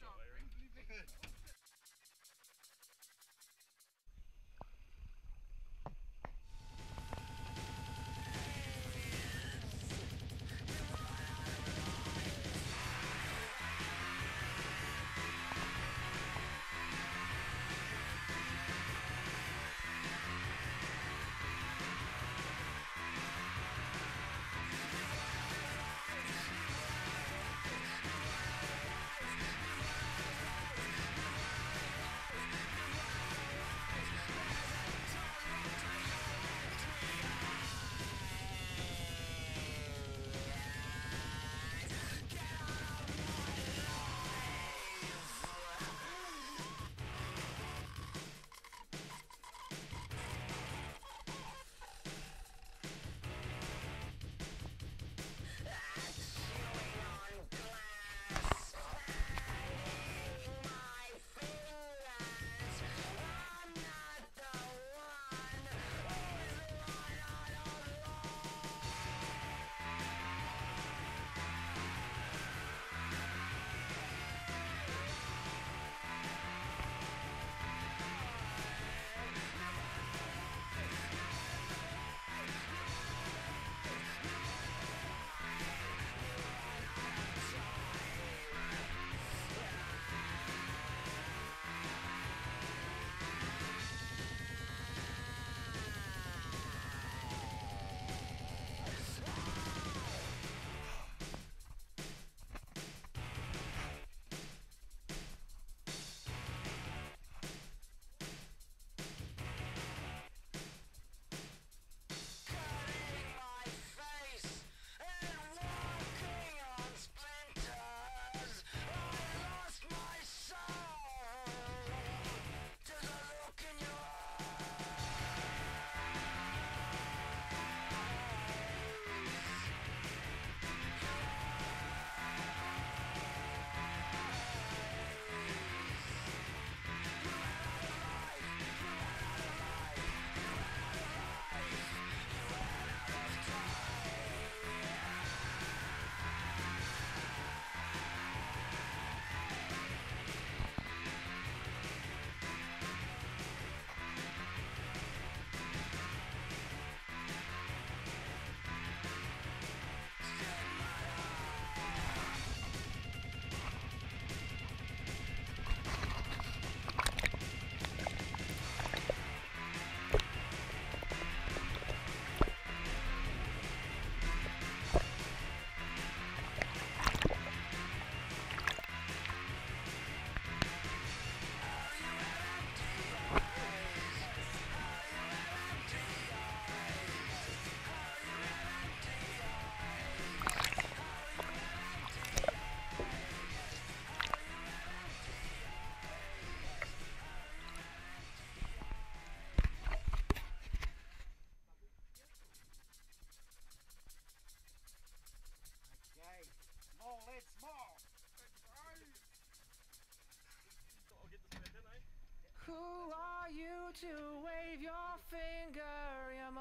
Who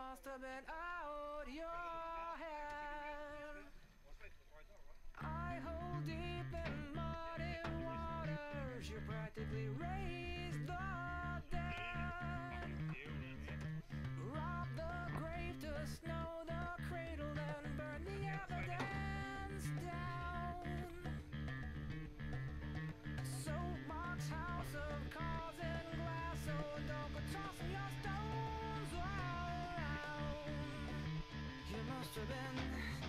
must have been out your hand. I hold deep in muddy waters. You practically raised the dead. Rob the grave to snow the cradle, then burn the evidence down. Soapbox house of cards and glass, so don't stones